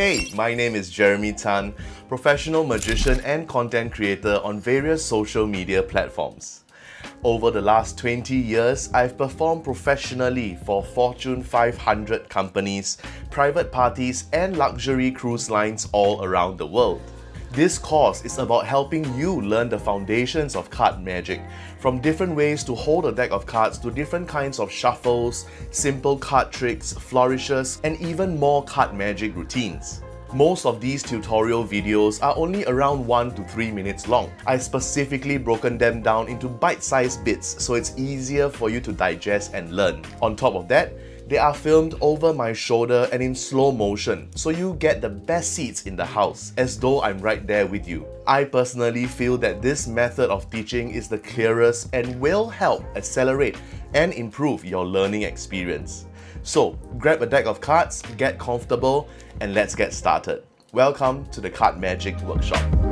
Hey, my name is Jeremy Tan, professional magician and content creator on various social media platforms. Over the last 20 years, I've performed professionally for Fortune 500 companies, private parties, and luxury cruise lines all around the world. This course is about helping you learn the foundations of card magic, from different ways to hold a deck of cards to different kinds of shuffles, simple card tricks, flourishes, and even more card magic routines. Most of these tutorial videos are only around 1 to 3 minutes long. I've specifically broken them down into bite-sized bits so it's easier for you to digest and learn. On top of that, they are filmed over my shoulder and in slow motion, so you get the best seats in the house, as though I'm right there with you. I personally feel that this method of teaching is the clearest and will help accelerate and improve your learning experience. So, grab a deck of cards, get comfortable, and let's get started. Welcome to the Card Magic Workshop.